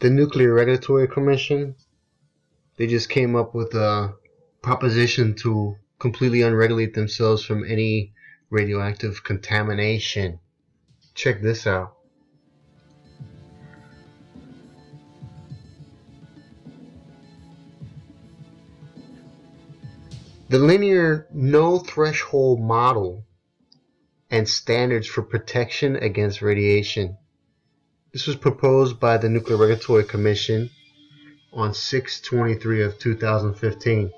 the Nuclear Regulatory Commission, they just came up with a proposition to completely unregulate themselves from any radioactive contamination. Check this out. The linear no threshold model and standards for protection against radiation. This was proposed by the Nuclear Regulatory Commission on 623 of 2015.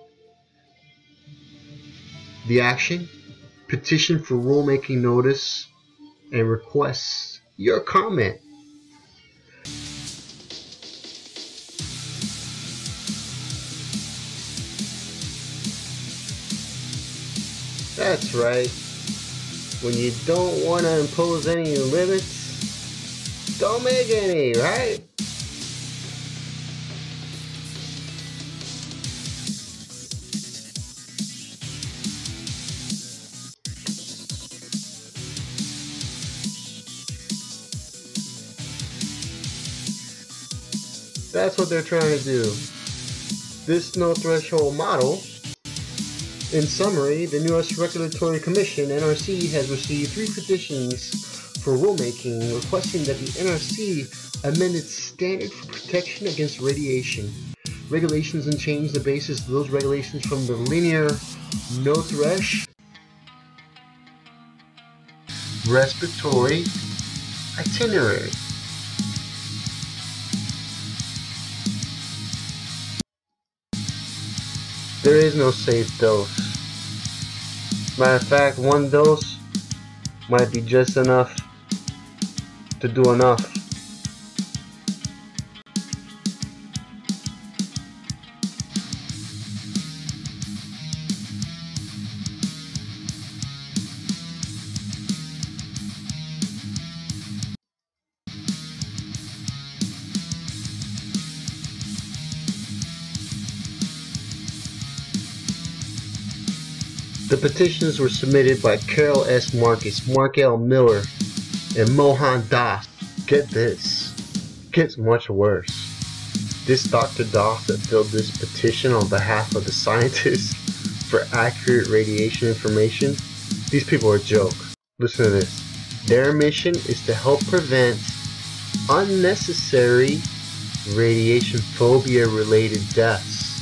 The action petition for rulemaking notice and requests your comment. That's right. When you don't want to impose any limits, don't make any, right? That's what they're trying to do. This no threshold model in summary, the U.S. Regulatory Commission, NRC, has received three petitions for rulemaking requesting that the NRC amend its standard for protection against radiation. Regulations and change the basis of those regulations from the linear no thresh respiratory itinerary. There is no safe dose. Matter of fact, one dose might be just enough to do enough. The petitions were submitted by Carol S. Marcus, Mark L. Miller, and Mohan Doss. Get this. Gets much worse. This Dr. Doss that filled this petition on behalf of the scientists for accurate radiation information, these people are a joke. Listen to this. Their mission is to help prevent unnecessary radiation phobia related deaths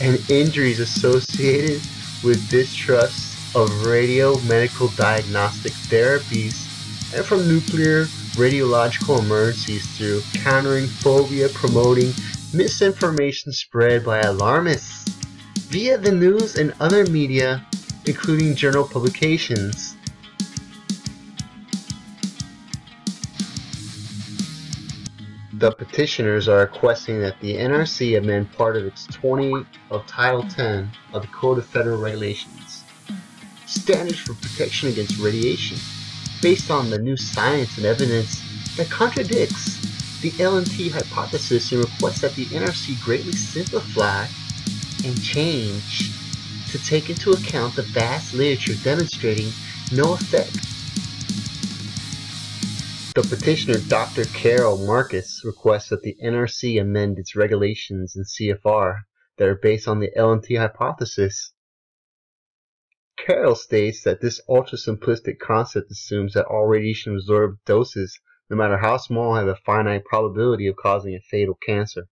and injuries associated with distrust of radio medical diagnostic therapies and from nuclear radiological emergencies through countering phobia promoting misinformation spread by alarmists via the news and other media including journal publications. The petitioners are requesting that the NRC amend part of its 20 of Title 10 of the Code of Federal Regulations, Standards for Protection Against Radiation, based on the new science and evidence that contradicts the LNT hypothesis and requests that the NRC greatly simplify and change to take into account the vast literature demonstrating no effect the petitioner Dr. Carol Marcus requests that the NRC amend its regulations in CFR that are based on the LNT hypothesis. Carol states that this ultra-simplistic concept assumes that all radiation absorbed doses, no matter how small, have a finite probability of causing a fatal cancer.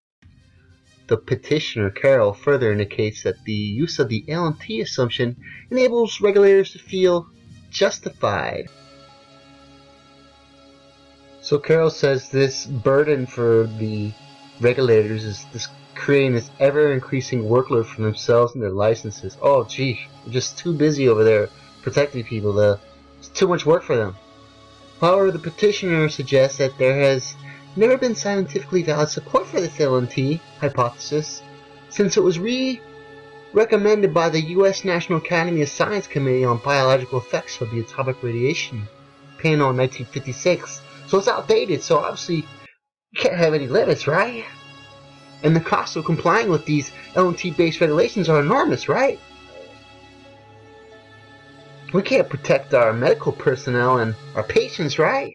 The petitioner, Carol, further indicates that the use of the LNT assumption enables regulators to feel justified so Carol says this burden for the regulators is this creating this ever increasing workload for themselves and their licenses. Oh gee, they're just too busy over there protecting people. The, it's too much work for them. However, the petitioner suggests that there has never been scientifically valid support for the LNT hypothesis since it was re recommended by the U.S. National Academy of Science Committee on Biological Effects of the Atomic Radiation panel in 1956 so it's outdated, so obviously you can't have any limits, right? And the cost of complying with these LNT based regulations are enormous, right? We can't protect our medical personnel and our patients, right?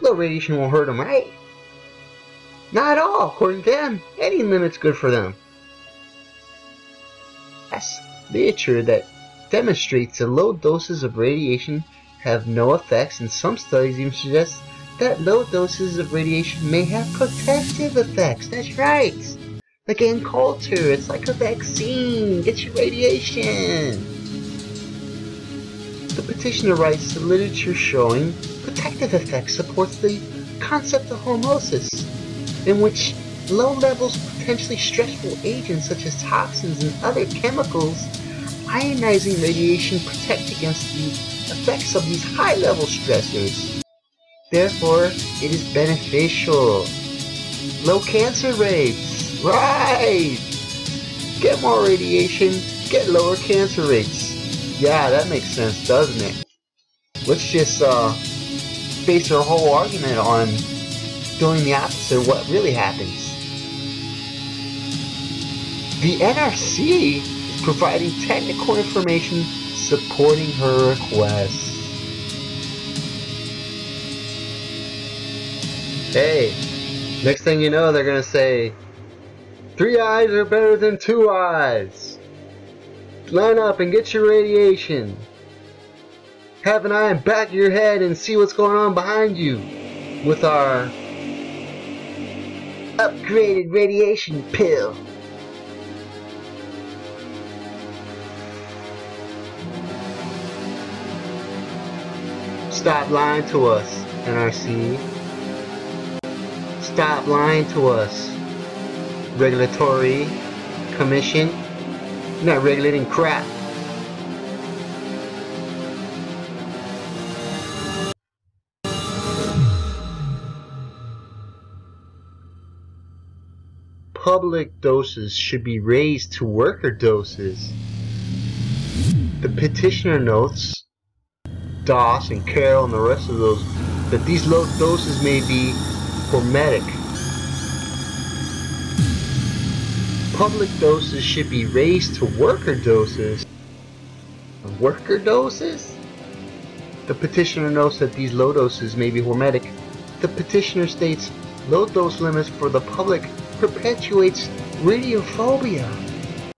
Low radiation won't hurt them, right? Not at all, according to them. Any limit's good for them. That's literature that demonstrates that low doses of radiation have no effects, and some studies even suggest that low doses of radiation may have protective effects. That's right. Like in culture, it's like a vaccine. Get your radiation. The petitioner writes the literature showing protective effects supports the concept of hormesis, in which low levels of potentially stressful agents such as toxins and other chemicals, ionizing radiation protect against the effects of these high level stressors. Therefore, it is beneficial. Low cancer rates. Right! Get more radiation, get lower cancer rates. Yeah, that makes sense, doesn't it? Let's just uh, base our whole argument on doing the opposite of what really happens. The NRC is providing technical information supporting her request. Hey, next thing you know, they're gonna say, three eyes are better than two eyes. Line up and get your radiation. Have an eye in back of your head and see what's going on behind you with our upgraded radiation pill. Stop lying to us, NRC. Stop lying to us. Regulatory Commission. You're not regulating crap. Public doses should be raised to worker doses. The petitioner notes, Doss and Carol and the rest of those, that these low doses may be hormetic. Public doses should be raised to worker doses. Worker doses? The petitioner notes that these low doses may be hormetic. The petitioner states low dose limits for the public perpetuates radiophobia.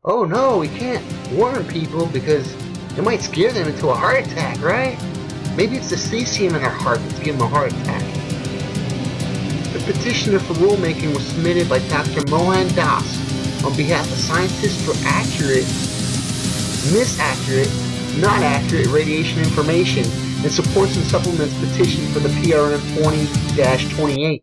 Oh no, we can't warn people because it might scare them into a heart attack, right? Maybe it's the cesium in their heart that's giving them a heart attack. The petition for rulemaking was submitted by Dr. Mohan Doss on behalf of scientists for accurate, misaccurate, not accurate radiation information and supports and supplements petition for the PRM 20-28.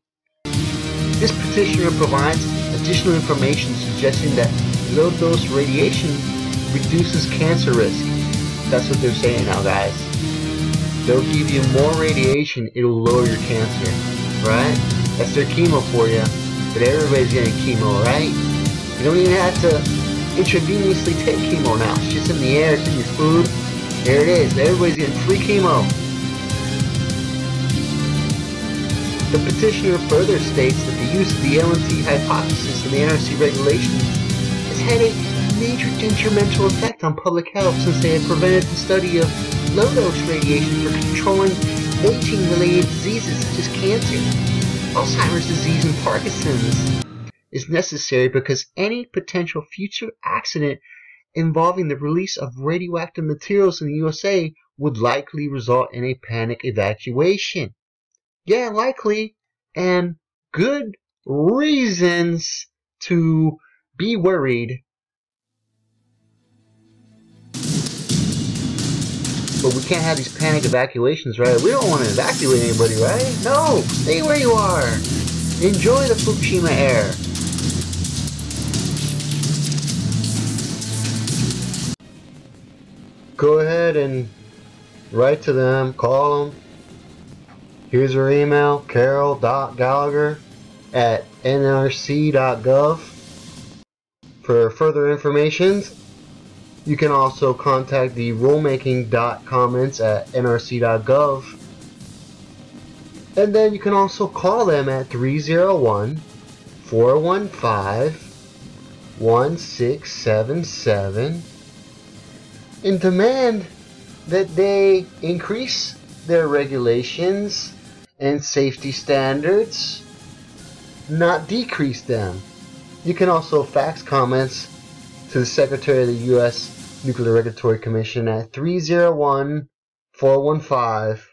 This petitioner provides additional information suggesting that low dose radiation reduces cancer risk. That's what they're saying now, guys. They'll give you more radiation, it'll lower your cancer, right? That's their chemo for you. But everybody's getting chemo, right? You don't even have to intravenously take chemo now. It's just in the air, it's in your food. There it is. Everybody's getting free chemo. The petitioner further states that the use of the LNT hypothesis in the NRC regulations has had a major detrimental effect on public health since they have prevented the study of low-dose radiation for controlling aging-related diseases such as cancer. Alzheimer's disease and Parkinson's is necessary because any potential future accident involving the release of radioactive materials in the USA would likely result in a panic evacuation. Yeah, likely, and good reasons to be worried. But we can't have these panic evacuations, right? We don't want to evacuate anybody, right? No! Stay where you are! Enjoy the Fukushima air! Go ahead and write to them, call them. Here's her email, carol.gallagher at nrc.gov for further information. You can also contact the rulemaking.comments at nrc.gov. And then you can also call them at 301 415 1677 and demand that they increase their regulations and safety standards not decrease them. You can also fax comments to the Secretary of the U.S. Nuclear Regulatory Commission at 301 415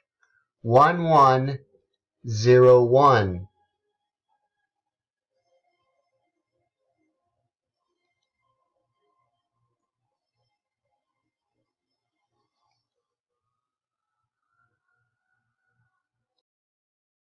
1101.